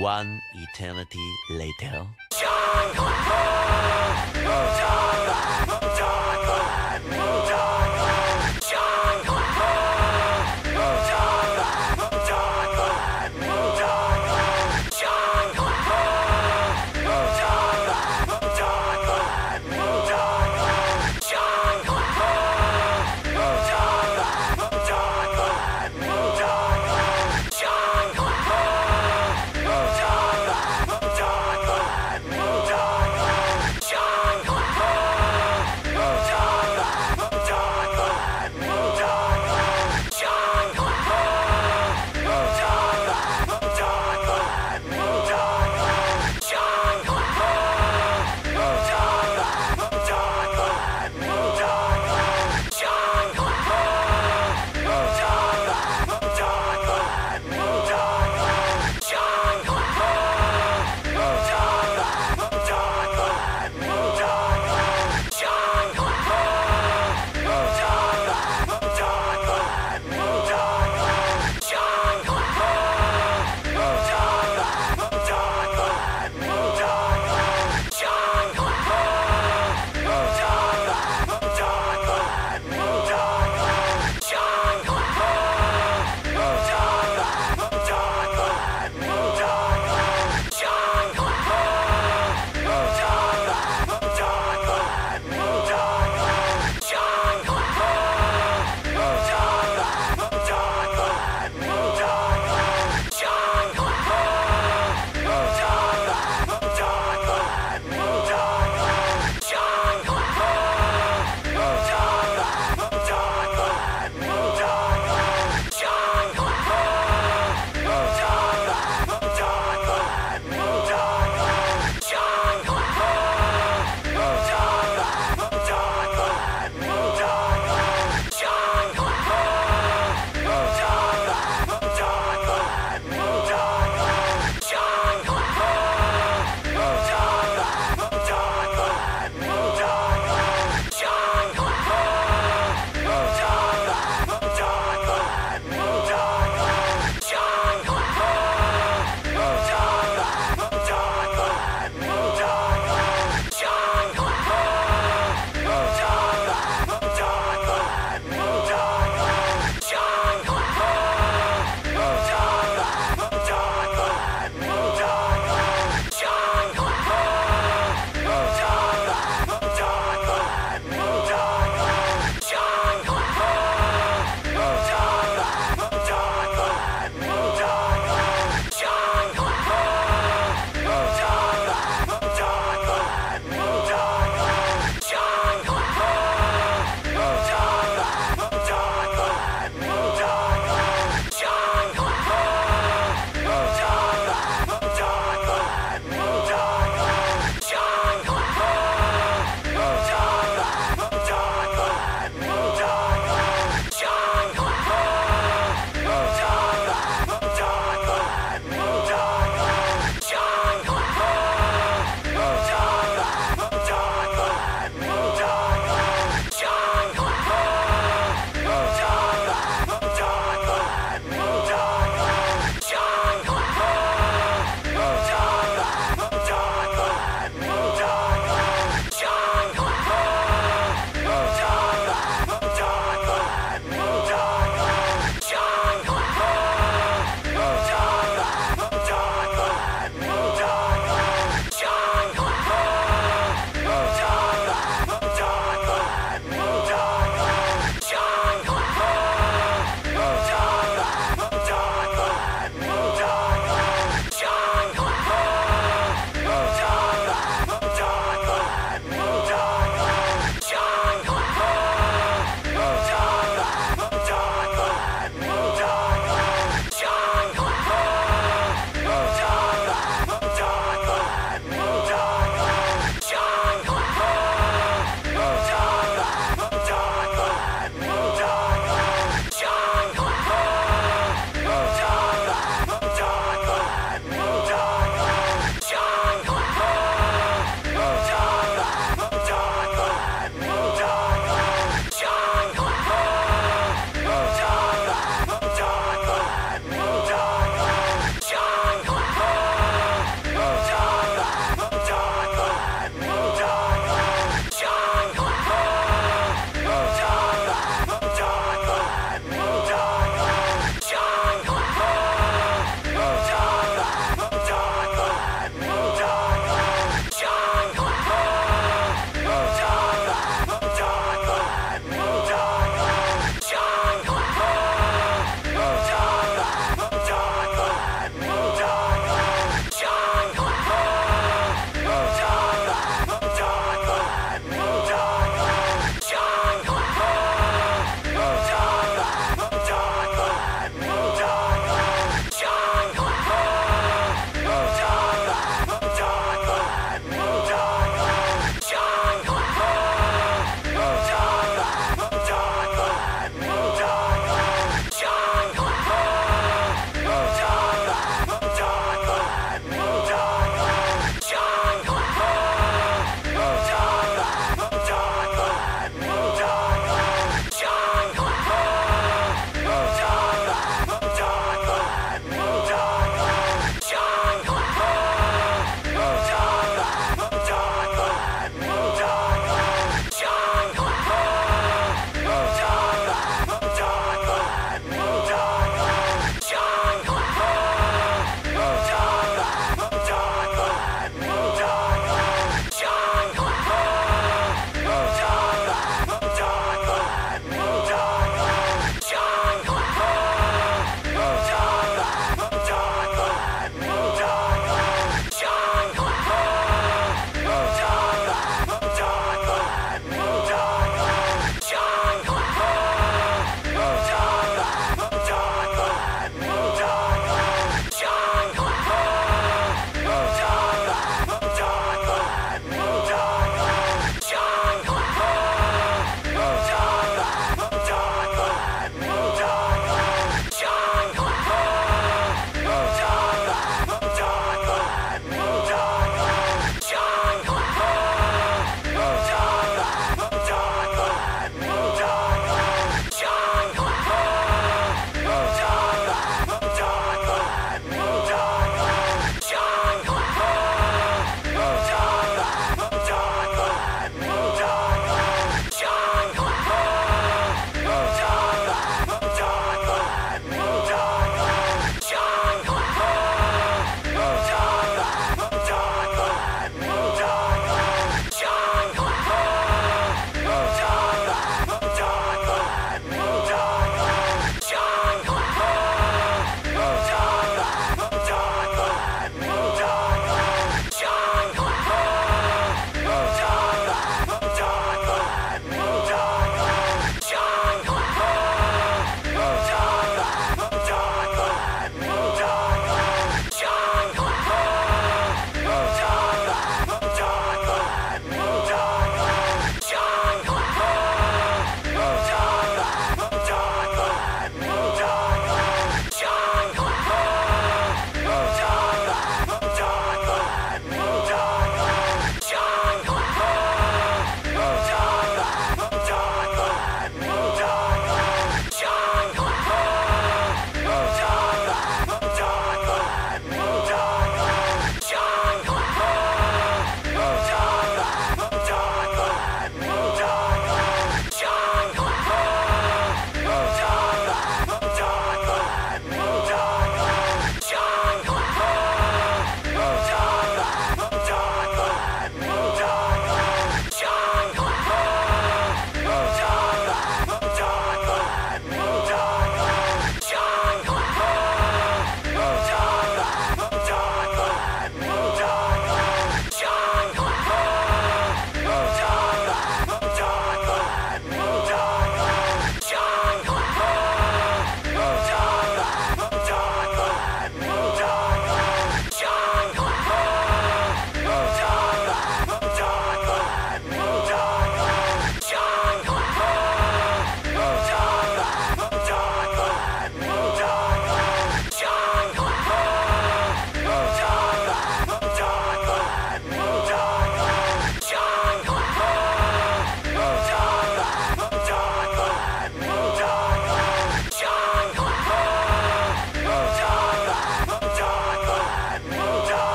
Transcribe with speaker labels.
Speaker 1: One eternity later.
Speaker 2: Chocolate! Chocolate!